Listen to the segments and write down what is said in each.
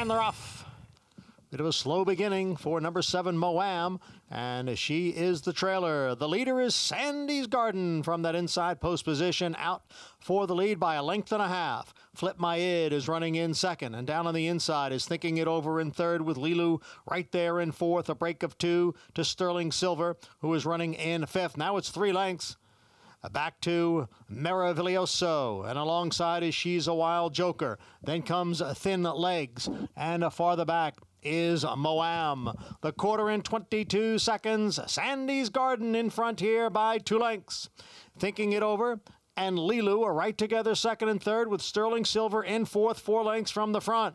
and they're off. Bit of a slow beginning for number seven, Moam, and she is the trailer. The leader is Sandy's Garden from that inside post position, out for the lead by a length and a half. Flip My Id is running in second, and down on the inside is thinking it over in third with Lilu right there in fourth. A break of two to Sterling Silver, who is running in fifth. Now it's three lengths. Uh, back to Meraviglioso, and alongside is She's a Wild Joker. Then comes Thin Legs, and farther back is Moam. The quarter in 22 seconds. Sandy's Garden in front here by two lengths. Thinking it over, and Lilu are right together second and third with Sterling Silver in fourth, four lengths from the front.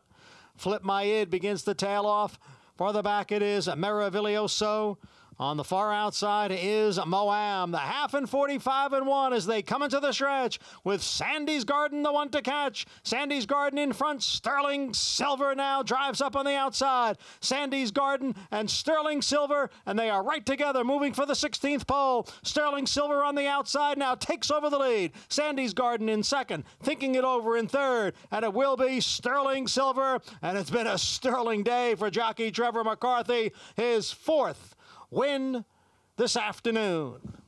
Flip My Id begins the tail off. Farther back it is Meraviglioso. On the far outside is Moam. The half and 45 and 1 as they come into the stretch with Sandy's Garden the one to catch. Sandy's Garden in front. Sterling Silver now drives up on the outside. Sandy's Garden and Sterling Silver, and they are right together moving for the 16th pole. Sterling Silver on the outside now takes over the lead. Sandy's Garden in second, thinking it over in third, and it will be Sterling Silver. And it's been a sterling day for jockey Trevor McCarthy, his fourth win this afternoon.